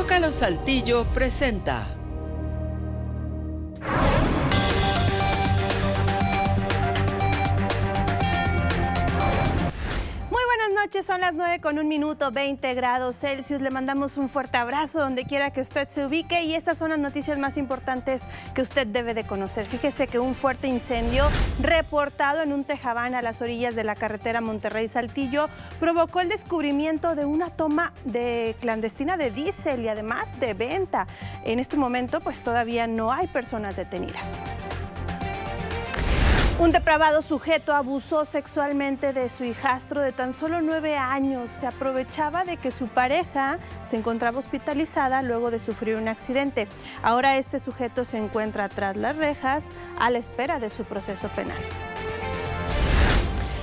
Zócalo Saltillo presenta. Noches, son las 9 con un minuto, 20 grados Celsius. Le mandamos un fuerte abrazo donde quiera que usted se ubique y estas son las noticias más importantes que usted debe de conocer. Fíjese que un fuerte incendio reportado en un tejabán a las orillas de la carretera Monterrey-Saltillo provocó el descubrimiento de una toma de clandestina de diésel y además de venta. En este momento pues todavía no hay personas detenidas. Un depravado sujeto abusó sexualmente de su hijastro de tan solo nueve años. Se aprovechaba de que su pareja se encontraba hospitalizada luego de sufrir un accidente. Ahora este sujeto se encuentra tras las rejas a la espera de su proceso penal.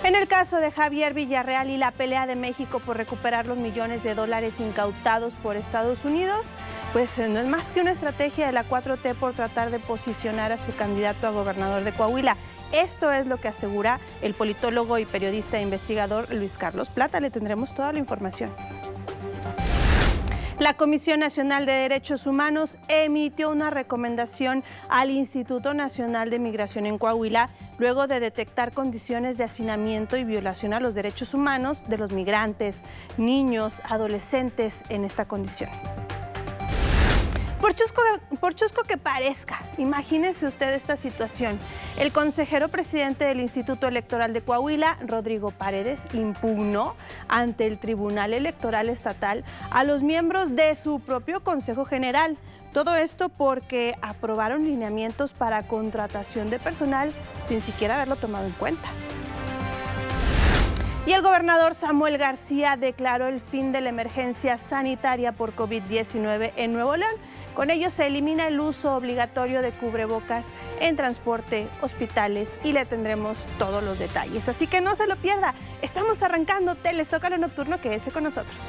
En el caso de Javier Villarreal y la pelea de México por recuperar los millones de dólares incautados por Estados Unidos, pues eh, no es más que una estrategia de la 4T por tratar de posicionar a su candidato a gobernador de Coahuila. Esto es lo que asegura el politólogo y periodista e investigador Luis Carlos Plata. Le tendremos toda la información. La Comisión Nacional de Derechos Humanos emitió una recomendación al Instituto Nacional de Migración en Coahuila luego de detectar condiciones de hacinamiento y violación a los derechos humanos de los migrantes, niños, adolescentes en esta condición. Por chusco, que parezca, imagínese usted esta situación. El consejero presidente del Instituto Electoral de Coahuila, Rodrigo Paredes, impugnó ante el Tribunal Electoral Estatal a los miembros de su propio Consejo General. Todo esto porque aprobaron lineamientos para contratación de personal sin siquiera haberlo tomado en cuenta. Y el gobernador Samuel García declaró el fin de la emergencia sanitaria por COVID-19 en Nuevo León. Con ello se elimina el uso obligatorio de cubrebocas en transporte, hospitales y le tendremos todos los detalles. Así que no se lo pierda. Estamos arrancando Telezócalo Nocturno, que es con nosotros.